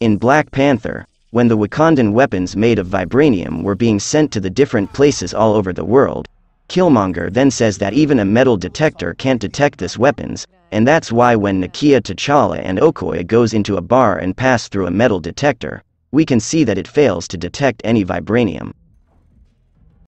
In Black Panther, when the Wakandan weapons made of vibranium were being sent to the different places all over the world, Killmonger then says that even a metal detector can't detect this weapons, and that's why when Nakia T'Challa and Okoye goes into a bar and pass through a metal detector, we can see that it fails to detect any vibranium.